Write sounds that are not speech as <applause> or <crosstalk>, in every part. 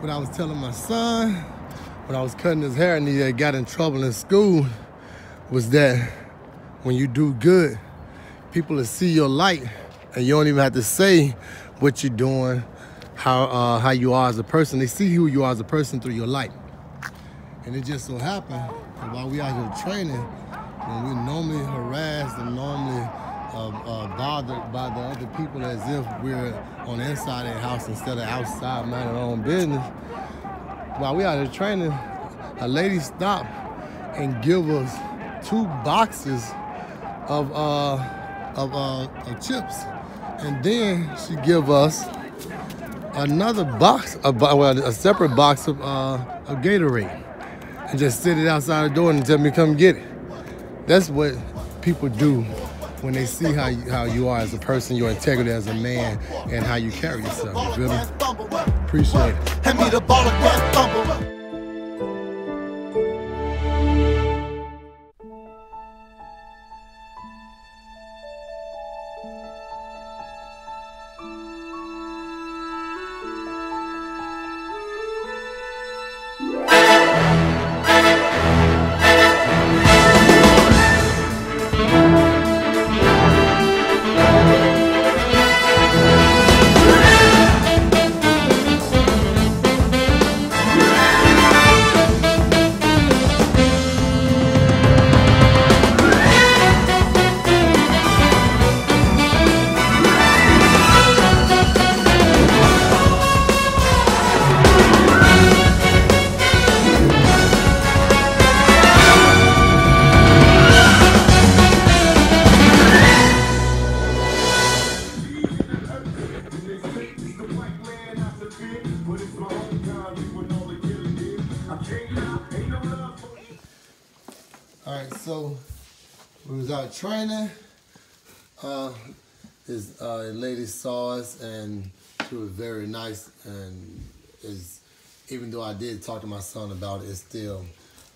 what I was telling my son when I was cutting his hair and he got in trouble in school was that when you do good, people will see your light and you don't even have to say what you're doing, how uh, how you are as a person. They see who you are as a person through your light. And it just so happened while we out here training, when we normally harassed and normally uh, uh, bothered by the other people as if we're on the inside of the house instead of outside minding our own business. While we out here training, a lady stopped and give us two boxes of uh, of, uh, of chips, and then she give us another box, a, well, a separate box of, uh, of Gatorade, and just sit it outside the door and tell me come get it. That's what people do when they see how you, how you are as a person, your integrity as a man, and how you carry yourself. You feel me? Appreciate it. Hand me the ball again, so we was out training. Uh, this uh, lady saw us and she was very nice and is even though I did talk to my son about it, it's still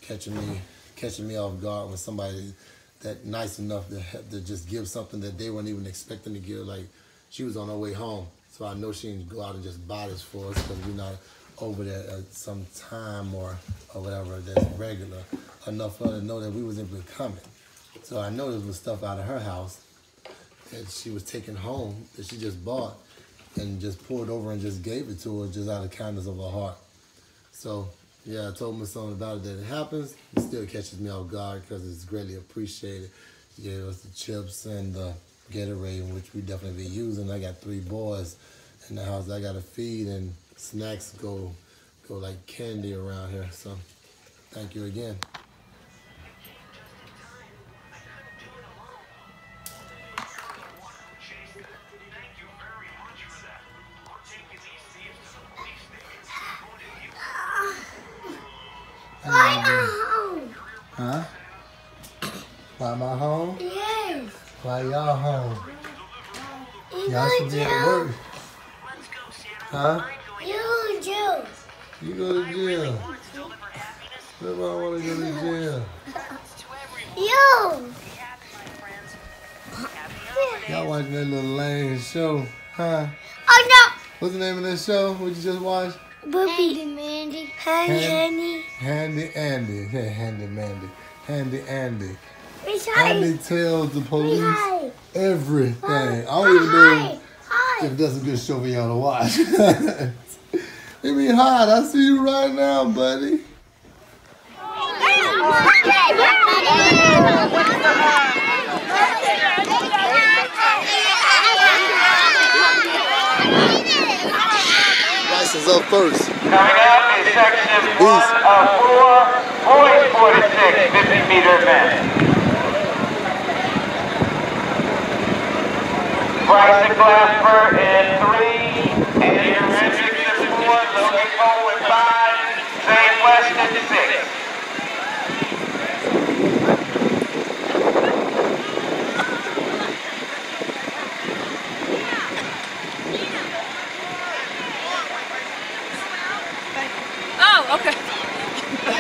catching me catching me off guard when somebody that nice enough to have, to just give something that they weren't even expecting to give. Like she was on her way home, so I know she didn't go out and just buy this for us because we're not over there at some time or or whatever that's regular enough for her to know that we was even coming. So I know there was stuff out of her house that she was taking home that she just bought and just poured over and just gave it to her just out of kindness of her heart. So yeah, I told my son about it that it happens. It still catches me off guard because it's greatly appreciated. She gave us the chips and the Gatorade, which we definitely be using. I got three boys in the house I got to feed and snacks go go like candy around here. So thank you again. Huh? You do. You go to jail. Nobody want to go to jail. <laughs> You. Y'all watching that little lame show, huh? Oh no. What's the name of that show? What you just watched? Booby. Handy Mandy. Handy Handy. Handy Andy. Yeah, Handy Mandy. Handy Andy. It's Andy tells the police Hi. everything. Hi. I don't even know Hi. If that's a good show for y'all to watch. <laughs> It be hot. I see you right now, buddy. License up first. Coming up is section one of four, boys 46, 50 meter event. Bryson Glasper in three, Andrew Hendricks in four, Logan Cole in five, Zane West in six. Oh, okay. <laughs>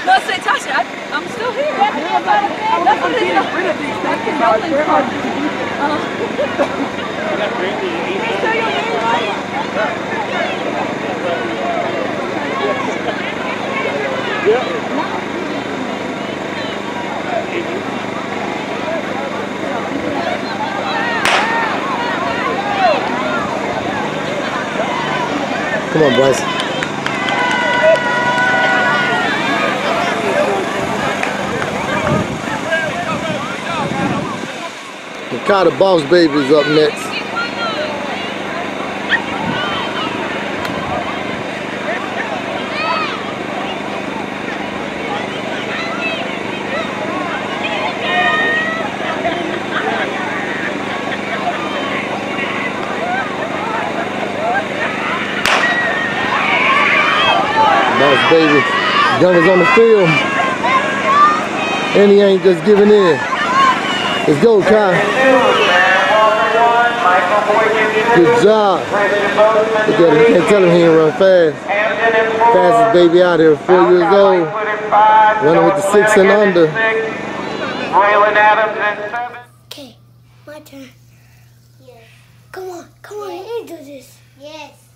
No, say Tasha, I, I'm still here. That's what it is. Get rid of these. That's the rolling part. Can you spell your name right? Come on, boys. Ricotta Boss Baby is up next. Gunner's on the field. And he ain't just giving in. Let's go, Kai. Good job. Look at him. Can't tell him he ain't run fast. Fastest baby out here, four years old. Running with the six and under. Waylon Adams in seven. Okay, my turn. Yes. Come on, come on, you do this. Yes.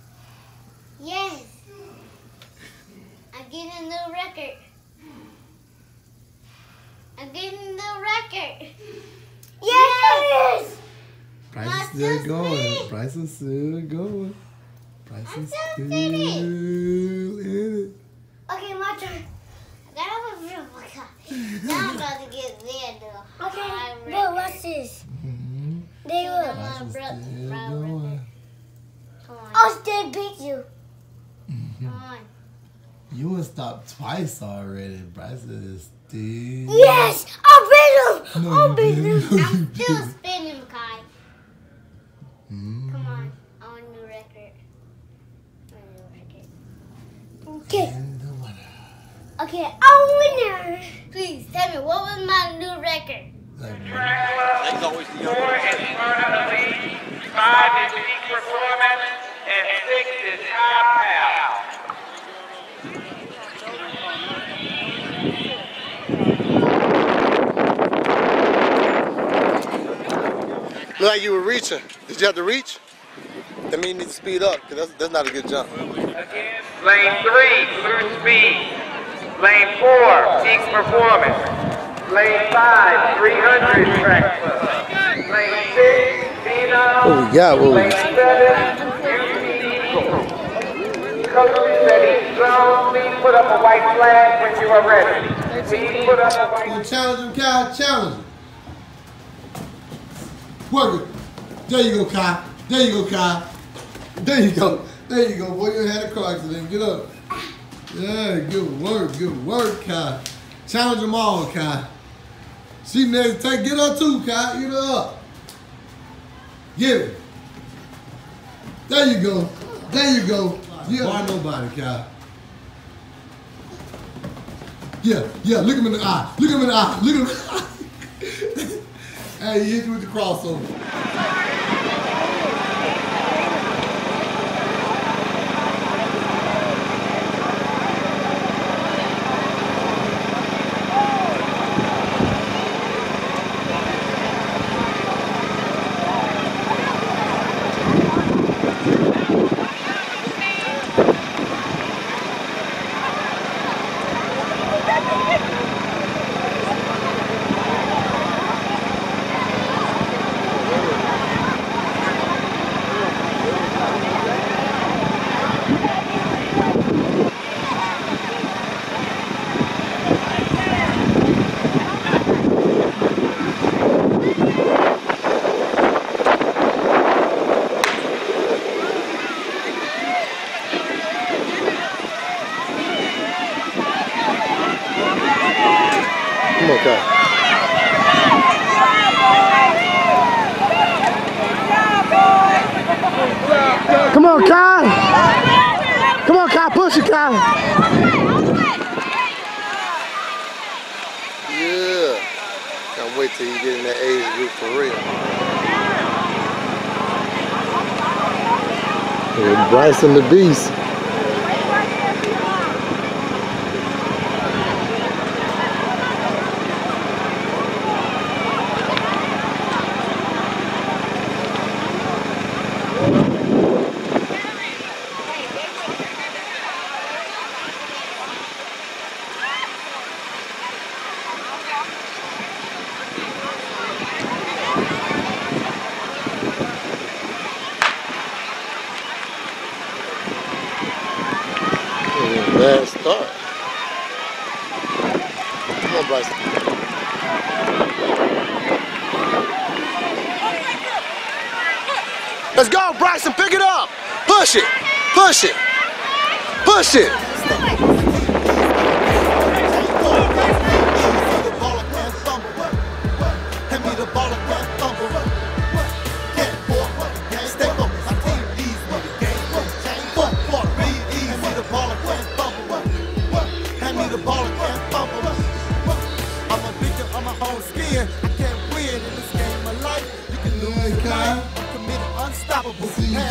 Yes. I'm getting a new record. I'm getting a new record. Yes! Bryce is still going. Bryce is still going. Bryce I'm still spinning. in Okay, my turn. I got a beautiful copy. Now I'm about to get there though. Okay, but look, reckon. watch this. it. They were. look. on, bro. Still going. Come. I'll still beat you. Mm-hmm. Come on. You was stopped twice already. Bryce is still. Yes! I'll beat him! No, I'll you beat him. No, I'm <laughs> still didn't. spinning, Kai. Mm. Come on. I want a new record. I want a new record. Okay, And the winner. okay, I'm a winner. Please tell me what was my new record? Like, That's always the Four is Smyrna Elite, five is Peak Performance, and six is Top Pal. Look like you were reaching. Did you have to reach? That means you need to speed up, because that's, that's not a good jump. Again, lane three, Blue Speed. Lane four, Peak Performance. Lane five, 300 Track Club. Lane six, Phenom. What we got? What Lane seven, UC Eagle. Coach said he's strong. Please put up a white flag when you are ready. Please put up a white flag. Challenge him, Kyle. Challenge him. Work it. There you go, Kai. There you go, Kai. There you go. There you go. Boy, you had a car accident. Get up. Yeah, good work. Good work, Kai. Challenge them all, Kai. She next. Take, get her too, Kai. Get up. Get it. There you go. There you go. Yeah. Why nobody, Kai? Yeah, yeah, look him in the eye. Look him in the eye. Look him in the eye. <laughs> hey, he hit you with the crossover. Come on, Kai. Come on, Kai. Come on, Kai. Push it, Kai. Yeah. Can't wait till you get in that age group for real. Yeah, Bryson the Beast. Push it. Push it. Push it.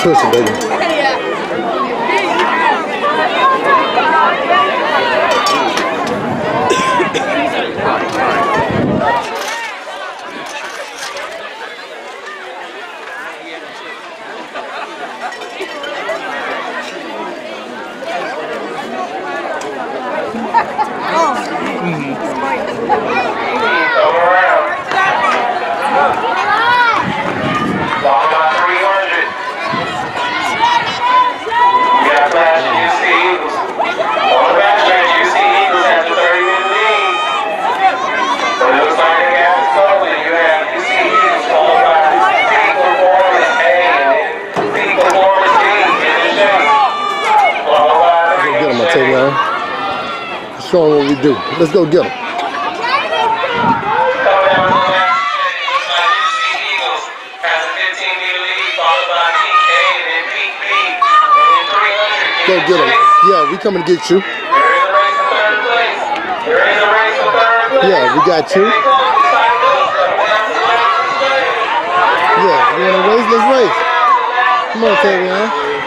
twist it, baby. <laughs> oh. Mm. do. Let's go get them. Go get them. Yeah, we coming to get you. Yeah, we got you. Yeah, we're in a race. Let's race. Come on, Tavion.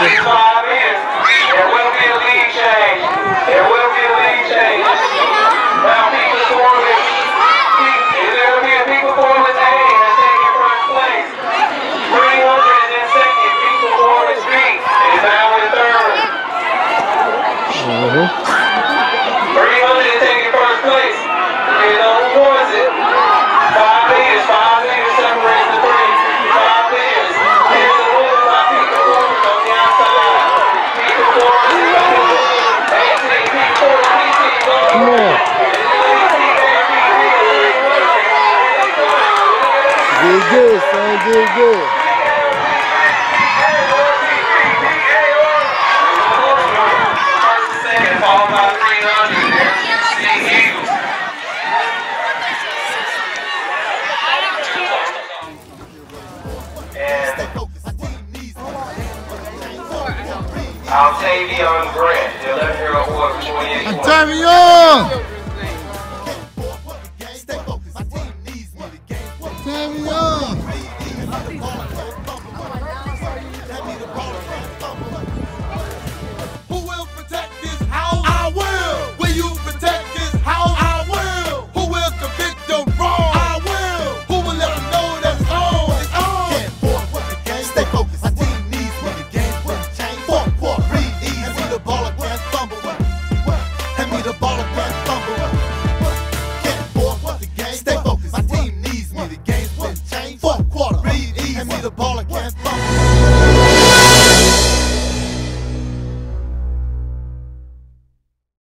Thank you. Davion Grant, the 11-year-old boy from 28.